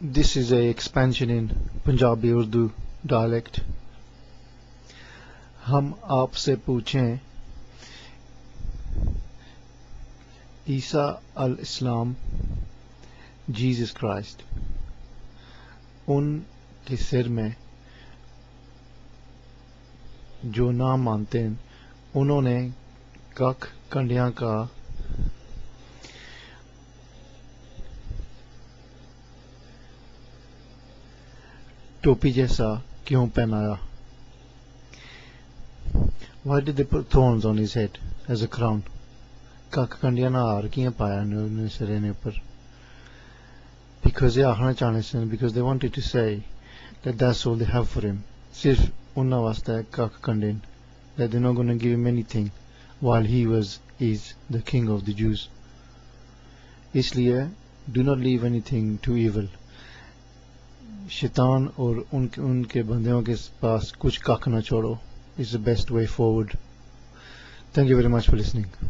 This is a expansion in Punjabi Urdu dialect. ہم آپ سے پوچھیں، عیسیٰ الاسلام جیزس کرائسٹ ان کے سر میں جو نام مانتے ہیں، انہوں نے کک کنڈیاں کا ٹوپی جیسا کیوں پہنایا؟ Why D per thorns on his as a crown kick کنڈیا نہ ہار کیوں پایا نے سرے نے اوپر؟ بیکاز یہ آخنا چاہنے سن because they want to see this will they have for ہم صرف انہوں واسطہ ہے کک کنڈے دے چاہیں کھکنڈے give many thing while he was is the king of the Jews اس لیے do not leave anything to even شیطان اور ان کے ان کے بندیوں کے پاس کچھ کاک نہ چھوڑو it's the best way forward thank you very much for listening